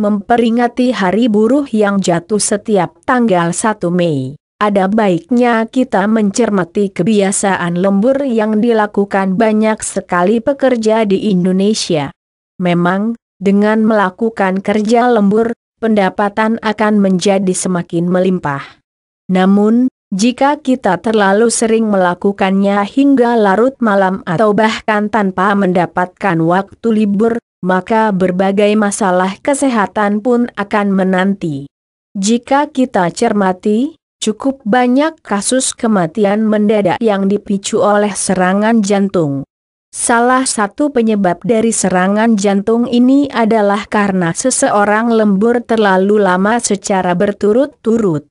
memperingati hari buruh yang jatuh setiap tanggal 1 Mei. Ada baiknya kita mencermati kebiasaan lembur yang dilakukan banyak sekali pekerja di Indonesia. Memang, dengan melakukan kerja lembur, pendapatan akan menjadi semakin melimpah. Namun, jika kita terlalu sering melakukannya hingga larut malam atau bahkan tanpa mendapatkan waktu libur, maka berbagai masalah kesehatan pun akan menanti. Jika kita cermati, cukup banyak kasus kematian mendadak yang dipicu oleh serangan jantung. Salah satu penyebab dari serangan jantung ini adalah karena seseorang lembur terlalu lama secara berturut-turut.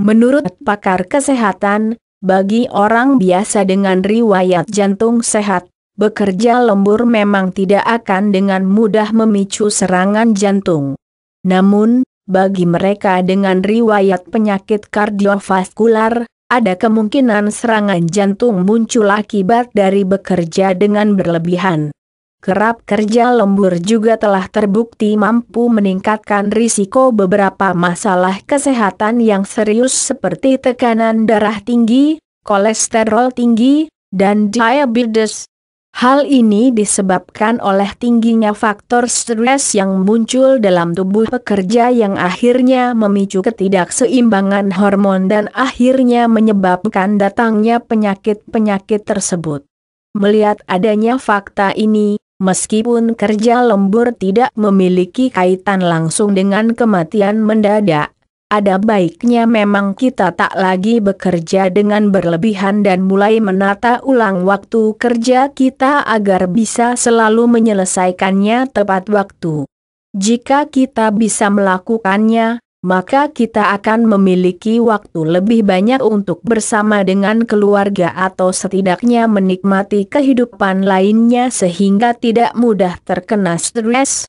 Menurut pakar kesehatan, bagi orang biasa dengan riwayat jantung sehat, bekerja lembur memang tidak akan dengan mudah memicu serangan jantung. Namun, bagi mereka dengan riwayat penyakit kardiovaskular, ada kemungkinan serangan jantung muncul akibat dari bekerja dengan berlebihan. Kerap kerja lembur juga telah terbukti mampu meningkatkan risiko beberapa masalah kesehatan yang serius seperti tekanan darah tinggi, kolesterol tinggi, dan diabetes. Hal ini disebabkan oleh tingginya faktor stres yang muncul dalam tubuh pekerja yang akhirnya memicu ketidakseimbangan hormon dan akhirnya menyebabkan datangnya penyakit-penyakit tersebut. Melihat adanya fakta ini, meskipun kerja lembur tidak memiliki kaitan langsung dengan kematian mendadak, ada baiknya memang kita tak lagi bekerja dengan berlebihan dan mulai menata ulang waktu kerja kita agar bisa selalu menyelesaikannya tepat waktu. Jika kita bisa melakukannya, maka kita akan memiliki waktu lebih banyak untuk bersama dengan keluarga atau setidaknya menikmati kehidupan lainnya sehingga tidak mudah terkena stres,